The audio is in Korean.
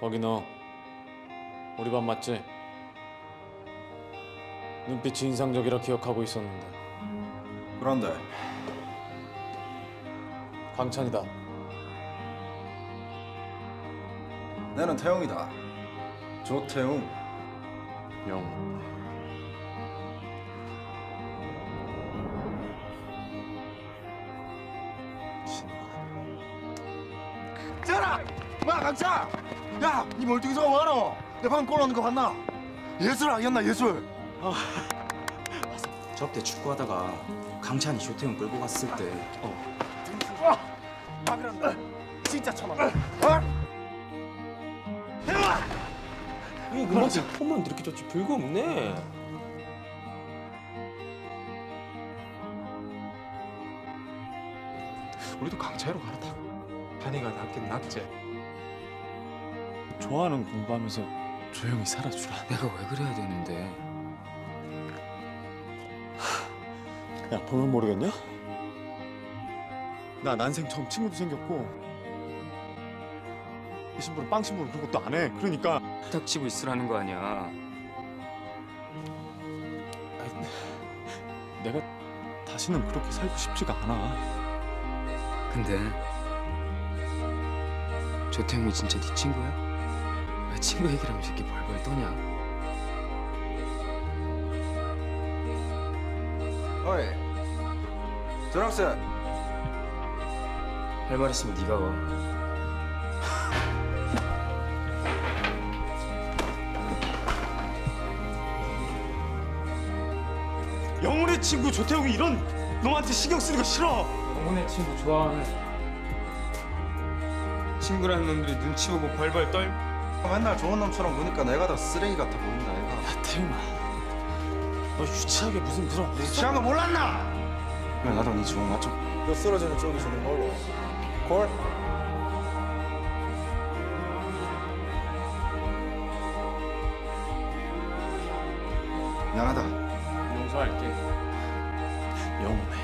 거기 너 우리 반 맞지? 눈빛이 인상적이라 기억하고 있었는데 그런데 광찬이다 나는 태용이다. 조태웅. 영 자라! 마 강차! 야, 이 멀뚱이서 뭐하노? 내 방금 골 넣는 거 봤나? 예술 아니었나 예술? 저때 축구하다가 강찬이 조태훈 끌고 갔을 때 어, 아 그런다. 진짜 천원. 어? 태용아! 그만큼 폼만 이렇게 졌지 별거 없네. 우리도 강차로 갈아타. 한이가 낫긴 낫지. 좋아하는 공부하면서 조용히 살아주라. 내가 왜 그래야 되는데? 야 보면 모르겠냐? 나 난생 처음 친구도 생겼고 이 신부는 빵 신부는 그런 것도 안 해. 그러니까. 닥치고 있으라는 거 아니야? 내가 다시는 그렇게 살고 싶지가 않아. 근데 조태웅이 진짜 네 친구야? 왜 친구 얘기를 하면서 이렇게 벌벌 떠냐 어이. 전학생. 할 말 있으면 네가 와 영훈의 친구 조태웅이 이런 놈한테 신경 쓰는 거 싫어 영훈의 친구 좋아하는 친구라는 놈들이 눈치 보고 벌벌 떨 맨날 좋은 놈처럼 보니까 내가 더 쓰레기 같아 보인다 얘가. 야 태웅아 너 유치하게 무슨 그런 취한 거 몰랐나? 왜 나도 네 주문 맞춰? 너 쓰러지는 쪽이 주는 걸로. 골. 미안하다. 용서할게 영훈해